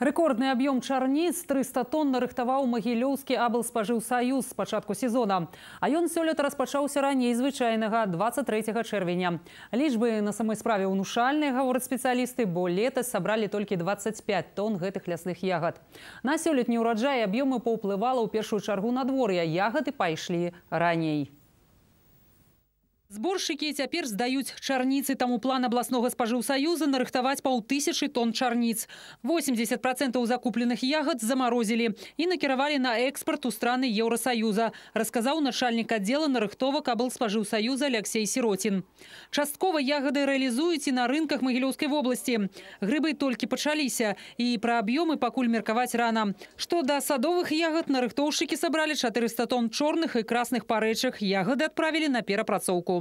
Рэкордны аб'ём чарніц 300 тонн нарыхтаваў магілёўскі аблспажыўсаюз з пачатку сезона. А ён сёлета распачаўся раней звычайнага 23 чэрвеня. Лічбы на самой справе ўнушальныя, гавораць спецыялісты, бо летась сабралі толькі 25 тонн гэтых лясных ягад. На сёлетні ўраджай аб'ёмы паўплывала ў першую чаргу надвор'я. Ягады пайшлі раней. Зборшчыкі цяпер здаюць чарніцы, таму план абласнога спажыўсаюза нарыхтаваць паўтысячы тонн чарніц. 80% закупленых ягад замарозілі і накіравалі на экспарт у страны Еўросаюза, расказаў начальнік аддзела нарыхтовак аблспажыўсаюза Алексей Сіротін. Часткова ягады рэалізуюць і на рынках Магілёўскай вобласці. Грыбы толькі пачаліся, і пра аб'ёмы пакуль меркаваць рана. Што да садовых ягад нарыхтоўшчыкі сабралі 400 тонн чорных і красных парэчак. Ягады адправілі на перапрацоўку.